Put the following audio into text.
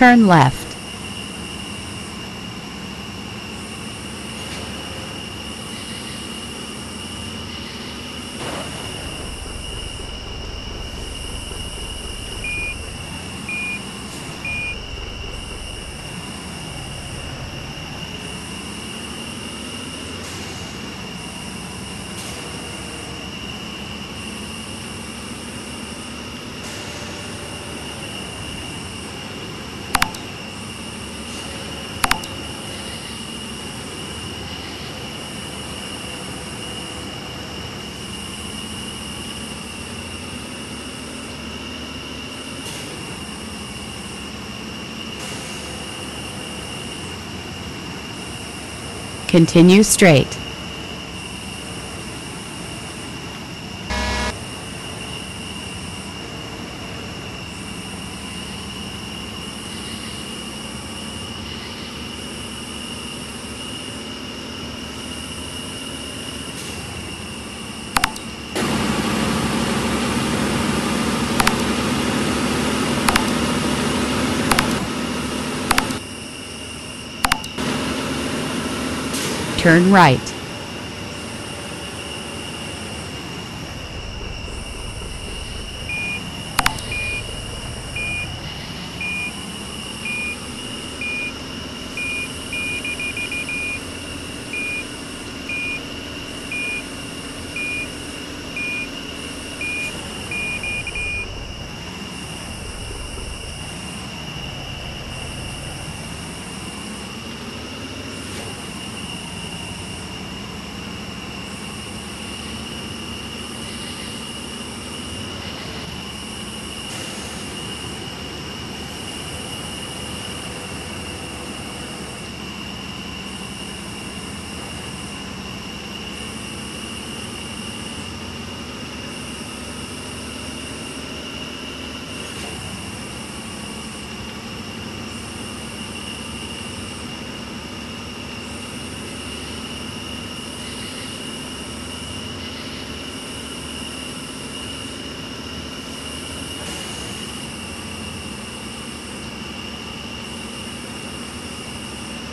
Turn left. Continue straight. Turn right.